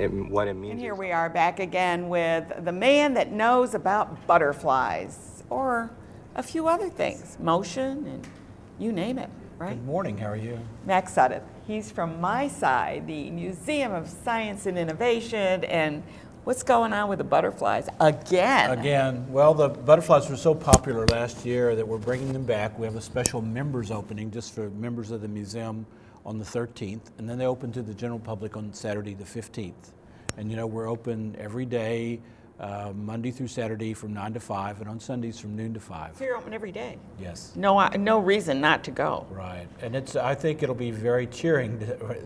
it, what it means. And here we are back again with the man that knows about butterflies or a few other things, motion and you name it, right? Good morning, how are you? Mac Sudduth. He's from miSci, the Museum of Science and Innovation, and what's going on with the butterflies again? Again, well, the butterflies were so popular last year that we're bringing them back. We have a special members opening just for members of the museum on the 13th, and then they open to the general public on Saturday the 15th. And you know, we're open every day, uh, Monday through Saturday from 9 to 5, and on Sundays from noon to 5. So you're open every day. Yes. No, uh, no reason not to go. Right, and it's. I think it'll be very cheering, to,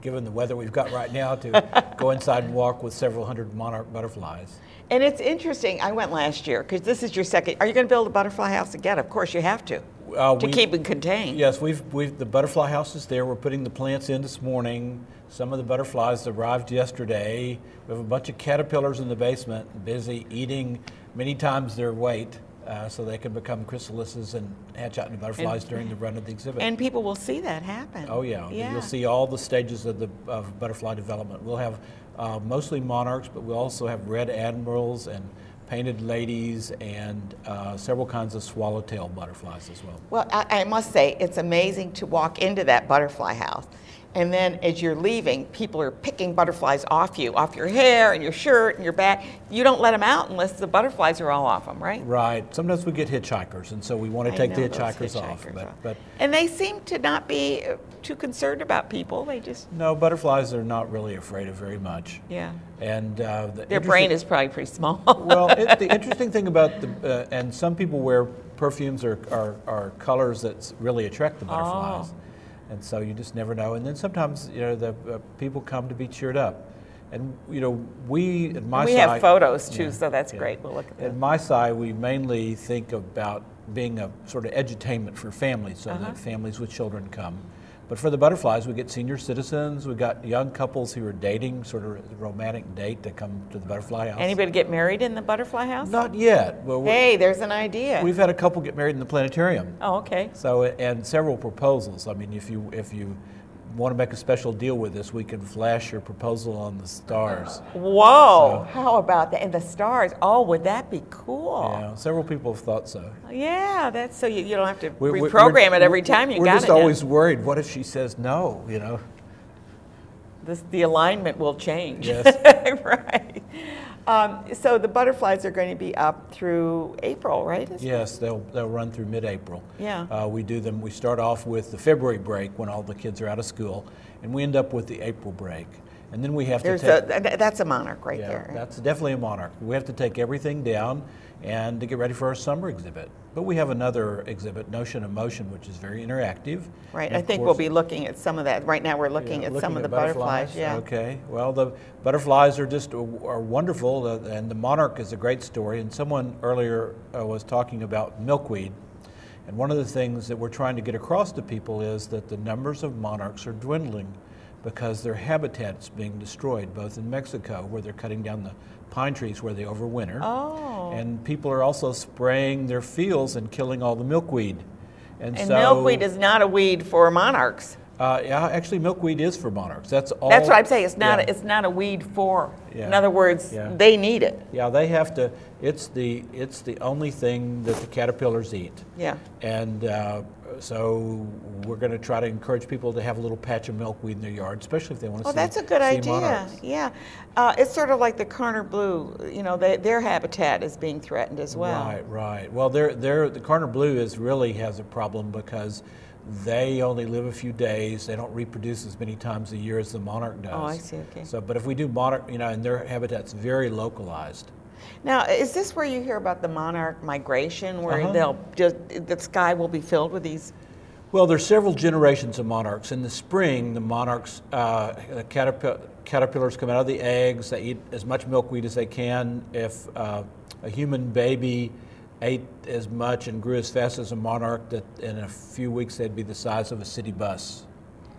given the weather we've got right now, to go inside and walk with several hundred monarch butterflies. And it's interesting. I went last year because this is your second. Are you going to build a butterfly house again? Of course, you have to Uh, to we- keep it contained. Yes, we've, we've the butterfly house is there. We're putting the plants in this morning. Some of the butterflies arrived yesterday. We have a bunch of caterpillars in the basement, busy eating many times their weight, uh, so they can become chrysalises and hatch out into butterflies during the run of the exhibit. And people will see that happen. Oh yeah. Yeah. you'll see all the stages of the of butterfly development. We'll have uh, mostly monarchs, but we'll also have red admirals and painted ladies and uh, several kinds of swallowtail butterflies as well. Well, I, I must say, it's amazing to walk into that butterfly house. And then as you're leaving, people are picking butterflies off you, off your hair and your shirt and your back. You don't let them out unless the butterflies are all off them, right? Right. Sometimes we get hitchhikers, and so we want to I take the those hitchhikers, off. hitchhikers But, off. but And they seem to not be uh, too concerned about people. They just, no, butterflies are not really afraid of very much. yeah. And uh, the Their brain is probably pretty small. well, it, the interesting thing about the, uh, and some people wear perfumes or, or, or colors that really attract the butterflies. Oh. And so you just never know. And then sometimes, you know, the uh, people come to be cheered up. And, you know, we, at my we side. have photos too, Yeah, so that's yeah. great. We'll look at At that. miSci, we mainly think about being a sort of edutainment for families so Uh-huh. that families with children come. But for the butterflies, we get senior citizens, We've got young couples who are dating, sort of a romantic date to come to the butterfly house. Anybody get married in the butterfly house? Not yet. Well, Hey, there's an idea. we've had a couple get married in the planetarium. oh, okay. So, and several proposals. I mean, if you if you want to make a special deal with us, we can flash your proposal on the stars. Whoa, So- how about that? And the stars. Oh, would that be cool? Yeah, several people have thought so. Yeah, that's so you, you don't have to We- we- reprogram we're- it every time you We're got just it. now. always worried. What if she says no? You know. This, the alignment will change. Yes. right. Um, so the butterflies are going to be up through April, right? Is- Yes, they'll they'll run through mid-April. Yeah. Uh, we do them. We start off with the February break when all the kids are out of school, and we end up with the April break, and then we have There's to take. th- that's a monarch right yeah, there. that's definitely a monarch. We have to take everything down and to get ready for our summer exhibit. But we have another exhibit, Notion of Motion, which is very interactive. right. And I think we'll be looking at some of that. Right now, we're looking yeah, at some of the butterflies. Yeah. Okay. Well, the butterflies are just are wonderful, uh, and the monarch is a great story. And someone earlier uh, was talking about milkweed, and one of the things that we're trying to get across to people is that the numbers of monarchs are dwindling because their habitat's being destroyed, both in Mexico, where they're cutting down the pine trees where they overwinter, Oh. and people are also spraying their fields and killing all the milkweed. And so, milkweed is not a weed for monarchs. uh, yeah, actually, milkweed is for monarchs. That's all. That's what I'm saying. It's not. yeah. It's not a weed for. In other words, Yeah. they need it. Yeah, they have to. It's the it's the only thing that the caterpillars eat, Yeah. and uh, so we're going to try to encourage people to have a little patch of milkweed in their yard, especially if they want to Oh, see. that's a good idea. monarchs. Yeah, uh, it's sort of like the Karner blue. You know, they, their habitat is being threatened as well. Right, right. Well, they're, they're, the Karner Blue is really has a problem because they only live a few days. They don't reproduce as many times a year as the monarch does. Oh, I see, okay. So, but if we do monarch, you know, and their habitat's very localized. Now, is this where you hear about the monarch migration, where Uh-huh. they'll just the sky will be filled with these? Well, there's several generations of monarchs. In the spring, the monarchs, uh, the caterp- caterpillars come out of the eggs. They eat as much milkweed as they can. If uh, a human baby ate as much and grew as fast as a monarch, that in a few weeks they'd be the size of a city bus.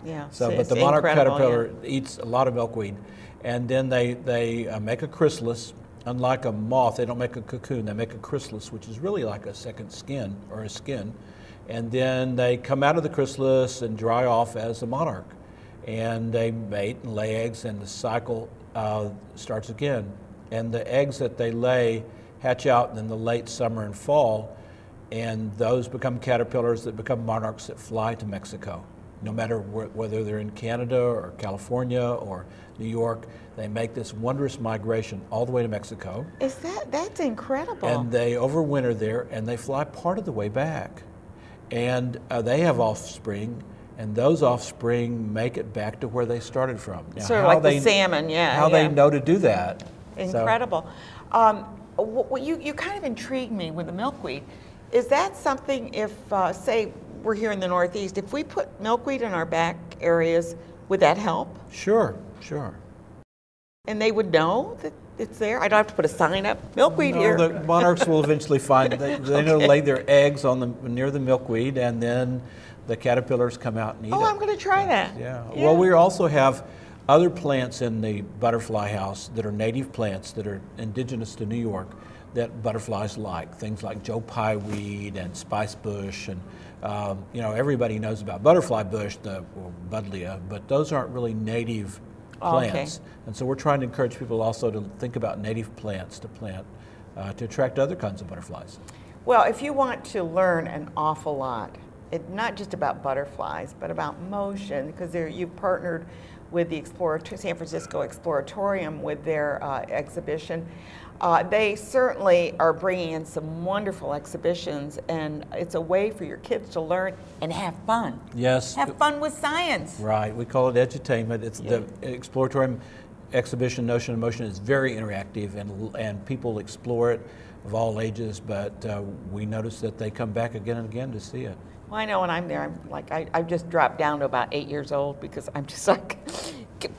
Yeah. So, but the monarch caterpillar yeah. eats a lot of milkweed, and then they they uh, make a chrysalis. Unlike a moth, they don't make a cocoon. They make a chrysalis, which is really like a second skin or a skin, and then they come out of the chrysalis and dry off as a monarch. and they mate and lay eggs, and the cycle uh, starts again. And the eggs that they lay hatch out in the late summer and fall, and those become caterpillars that become monarchs that fly to Mexico. No matter wh- whether they're in Canada or California or New York, they make this wondrous migration all the way to Mexico. Is that that's incredible? And they overwinter there and they fly part of the way back. And uh, they have offspring, and those offspring make it back to where they started from. Now, sort of like they- the salmon, yeah. How yeah. they know to do that. So- Incredible. Um, wh- wh- you, you kind of intrigued me with the milkweed. Is that something if, uh, say, we're here in the Northeast, if we put milkweed in our back areas, would that help? Sure, sure. And they would know that it's there? I don't have to put a sign up, milkweed No, here. the monarchs will eventually find they, they know Okay. lay their eggs on the near the milkweed, and then the caterpillars come out and eat oh, it. I'm going to try that. Yeah. Well, we also have other plants in the butterfly house that are native plants that are indigenous to New York that butterflies like. Things like Joe Pye weed and spice bush, and um, you know everybody knows about butterfly bush, the or buddleia, but those aren't really native Oh, okay. plants. And so we're trying to encourage people also to think about native plants to plant uh, to attract other kinds of butterflies. Well, if you want to learn an awful lot, it, not just about butterflies, but about motion, because you've partnered with the Explorat- San Francisco Exploratorium with their uh, exhibition. Uh, they certainly are bringing in some wonderful exhibitions, and it's a way for your kids to learn and have fun. Yes. Have fun with science. Right, we call it edutainment. It's the exploratorium exhibition Notion of Motion is very interactive and, and people explore it of all ages, but uh, we notice that they come back again and again to see it. Well, I know when I'm there, I'm like, I, I've just dropped down to about eight years old because I'm just like,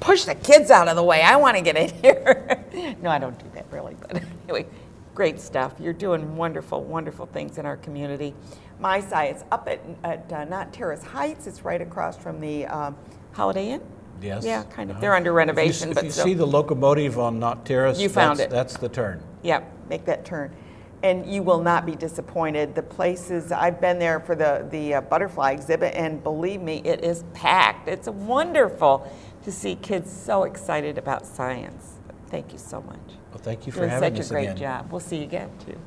push the kids out of the way. I want to get in here. no, I don't do that really, but anyway, great stuff. You're doing wonderful, wonderful things in our community. miSci is up at, at uh, Nott Terrace Heights. It's right across from the um, Holiday Inn. Yes? Yeah, kind of. Uh-huh. They're under If you renovation, If but you see the locomotive on Nott Terrace, You found that's- it. That's the turn. Yep, make that turn. And you will not be disappointed. The places, I've been there for the, the uh, butterfly exhibit, and believe me, it is packed. It's wonderful to see kids so excited about science. Thank you so much. Well, thank you for Doing having such us a great again. job. We'll see you again, too.